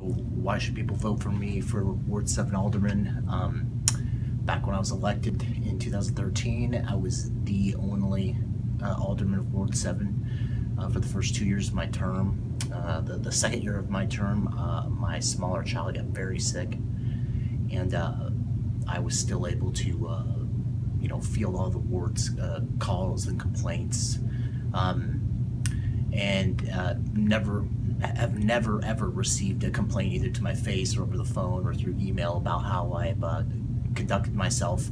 why should people vote for me for Ward 7 Alderman? Um, back when I was elected in 2013, I was the only uh, Alderman of Ward 7 uh, for the first two years of my term. Uh, the, the second year of my term, uh, my smaller child got very sick, and uh, I was still able to, uh, you know, field all the ward's calls and complaints. Um, and never have never ever received a complaint either to my face or over the phone or through email about how I've uh, conducted myself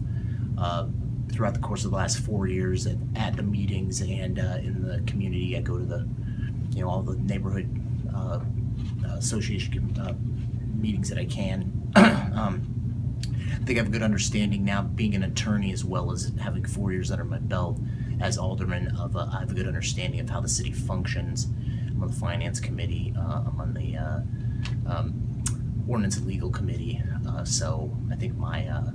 uh, throughout the course of the last four years at, at the meetings and uh, in the community. I go to the, you know, all the neighborhood uh, association uh, meetings that I can. um, I think I have a good understanding now, being an attorney as well as having four years under my belt as alderman. Of uh, I have a good understanding of how the city functions on the finance committee. Uh, I'm on the uh, um, ordinance and legal committee. Uh, so I think my uh,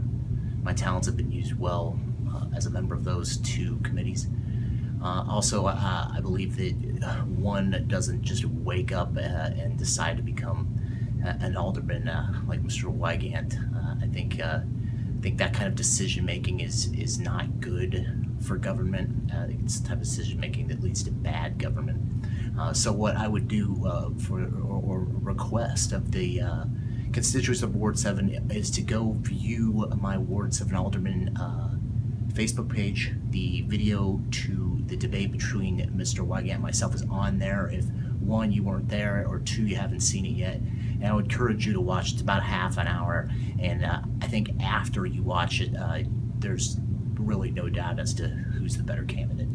my talents have been used well uh, as a member of those two committees. Uh, also, I believe that one doesn't just wake up and decide to become an alderman like Mr. Wygant. I think I think that kind of decision making is is not good for government. Uh, it's the type of decision making that leads to bad government. Uh, so what I would do uh, for or, or, request of the uh, constituents of Ward 7 is to go view my Ward 7 Alderman uh, Facebook page. The video to the debate between Mr. Wygant and myself is on there. If one, you weren't there, or two, you haven't seen it yet. And I would encourage you to watch. It's about half an hour. And uh, think after you watch it, uh, there's really no doubt as to who's the better candidate.